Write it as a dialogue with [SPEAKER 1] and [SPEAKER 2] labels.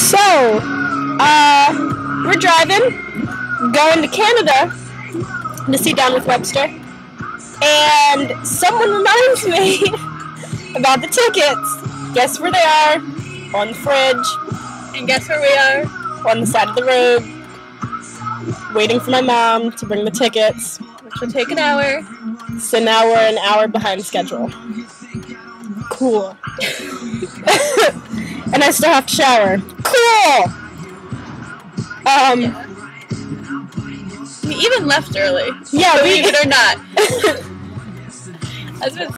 [SPEAKER 1] So, uh, we're driving, going to Canada to see Down with Webster, and someone reminds me about the tickets. Guess where they are? On the fridge.
[SPEAKER 2] And guess where we are?
[SPEAKER 1] On the side of the road, waiting for my mom to bring the tickets.
[SPEAKER 2] Which will take an hour.
[SPEAKER 1] So now we're an hour behind schedule. Cool. and I still have to shower. Cool. Um.
[SPEAKER 2] We even left early.
[SPEAKER 1] Yeah, we.
[SPEAKER 2] Believe it or not.